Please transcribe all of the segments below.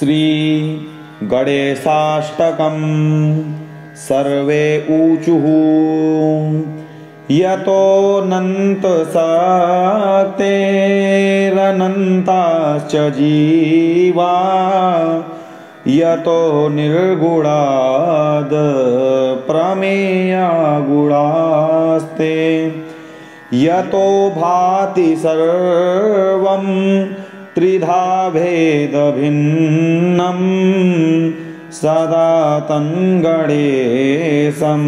श्रीगणेशाष्टकम् सर्वे ऊचुः। यतोऽनन्तशक्तेरनन्ताश्च जीवा। यतो निर्गुणाद् प्रमेया गुणास्ते यतो भाति सर्वं त्रिधा भेदभिन्नं सदा तङ्गणेशं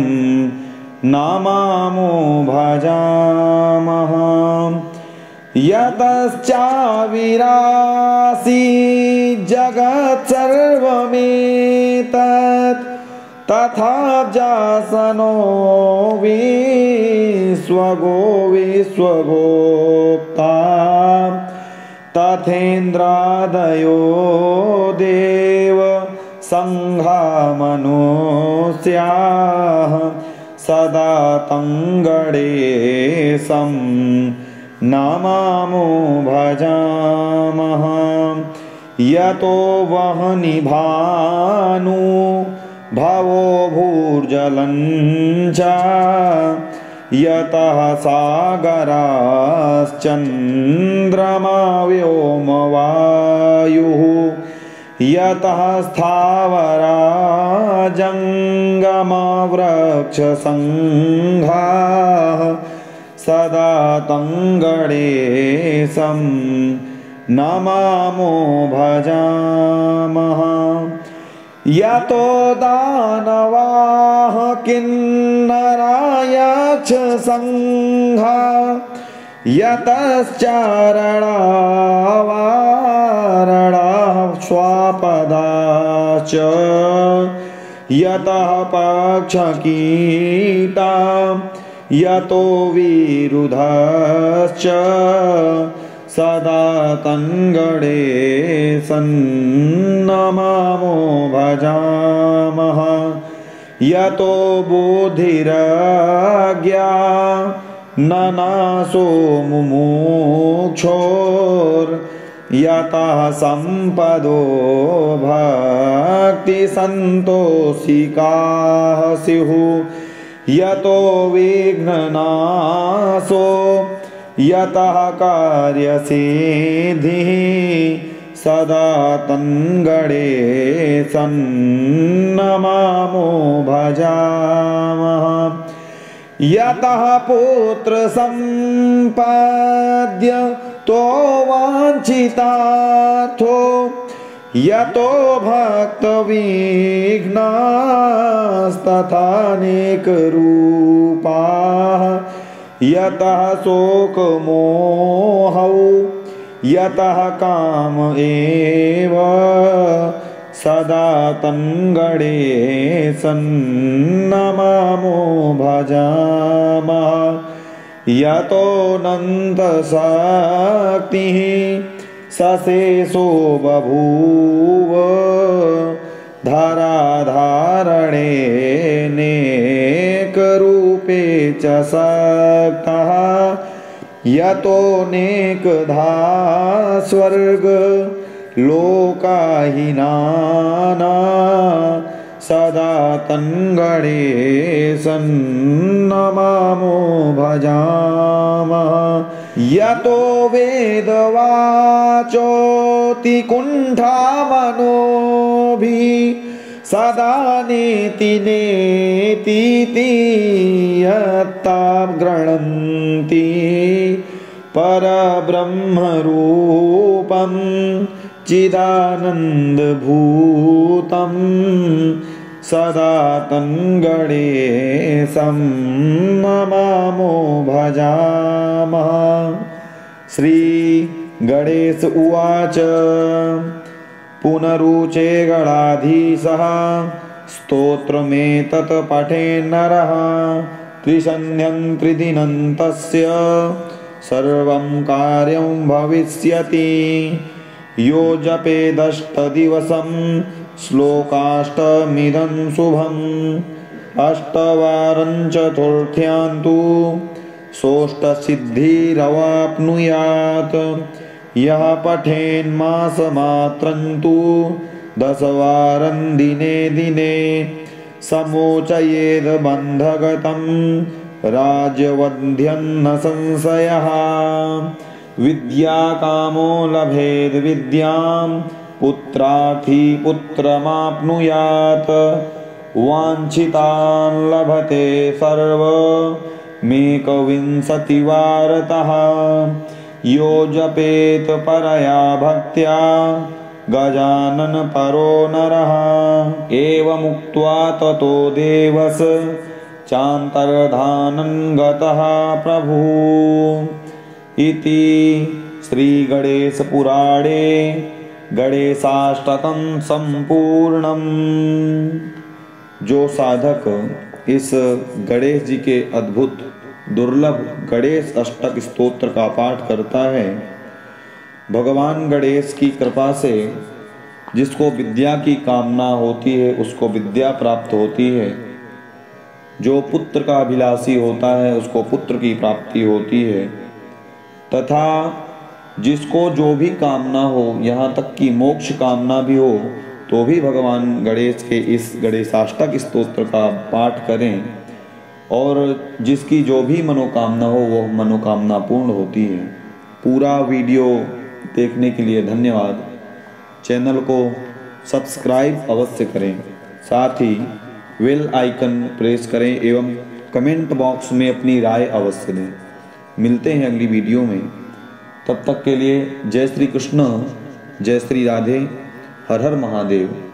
नमामो भजामः। यतश्चाविरासि जगत्सर्वमेतत् तथा जासनो विश्वगो विश्वगोप्ता तथेन्द्रादयो देव सङ्घामनुस्याः सदा तङ्गणेशं नमामो भजामः। यतो वह्नि भानु भवो भूर्जलञ्च यतः सागराश्चन्द्रमा व्योमवायुः यतः स्थावराजङ्गमवृक्षसङ्घाः सदा तङ्गणेशं नमामो भजामः यतो दानवाः किन्नरायक्षसङ्घा यतश्चारणावारणाः स्वापदाश्च यतः पक्षकीटा यतो विरुधश्च सदा तङ्गणेशन्नमामो भजामः। यतो बोधिरज्ञा न नाशो मुमुक्षोर्यतः सम्पदो भक्तिसन्तोषिकाः स्युः यतो विघ्ननाशो यतः कार्यसिद्धिः सदा तङ्गणेशन्नमामो भजामः। यतः पुत्रसम्पाद्य तो वाञ्छितार्थो यतो भक्तविघ्नास्तथानेकरूपाः यतः शोकमोहौ यतः काम एव सदा तङ्गणेशन्नमामो भजामः। यतोऽनन्तशक्तिः सशेषो बभूव धराधारणेनेकरूपे च सक्तः यतोऽनेकधा स्वर्गलोकाहिनाना सदा तङ्गणेशन्नमामो भजामः। यतो वेदवाचोतिकुण्ठामनोभिः सदा नेति नेतीति यत्तां गृह्णन्ति परब्रह्मरूपं चिदानन्दभूतं सदा तङ्गणेशं नमामो भजामः। श्रीगणेश उवाच पुनरुचे गणाधीशः स्तोत्रमेतत् पठेन्नरः त्रिसन्ध्यं त्रिदिनं तस्य सर्वं कार्यं भविष्यति। यो जपेदष्टदिवसं श्लोकाष्टमिदं शुभम्। अष्टवारं चतुर्थ्यां तु सोष्टसिद्धिरवाप्नुयात् यः पठेन्मासमात्रं तु दशवारं दिने दिने समोचयेद्बन्धगतं राज्यवध्यन्न संशयः। विद्याकामो लभेद्विद्यां पुत्रार्थी पुत्रमाप्नुयात्। वाञ्छितान् लभते सर्वमेकविंशतिवारतः यो जपेत परया भक्त्या गजाननपरो नरः। एवमुक्त्वा ततो देवस, चान्तर्धानं गतः प्रभुः। इति श्रीगणेशपुराणे गणेशाष्टकं सम्पूर्णम्। जो साधक इस गणेश जी के अद्भुत दुर्लभ गणेश अष्टक स्तोत्र का पाठ करता है। भगवान गणेश की कृपा से जिसको विद्या की कामना होती है, उसको विद्या प्राप्त होती है। जो पुत्र का अभिलाषी होता है, उसको पुत्र की प्राप्ति होती है। तथा जिसको जो भी कामना हो, यहाँ तक कि मोक्ष कामना भी हो तो भी भगवान गणेश के इस गणेशाष्टक स्तोत्र का पाठ करें। और जिसकी जो भी मनोकामना हो, वो मनोकामना पूर्ण होती है। पूरा वीडियो देखने के लिए धन्यवाद। चैनल को सब्सक्राइब अवश्य करें। साथ ही वेल आइकन प्रेस करें एवं कमेंट बॉक्स में अपनी राय अवश्य दें। मिलते हैं अगली वीडियो में। तब तक के लिए जय श्री कृष्ण, जय श्री राधे, हर हर महादेव।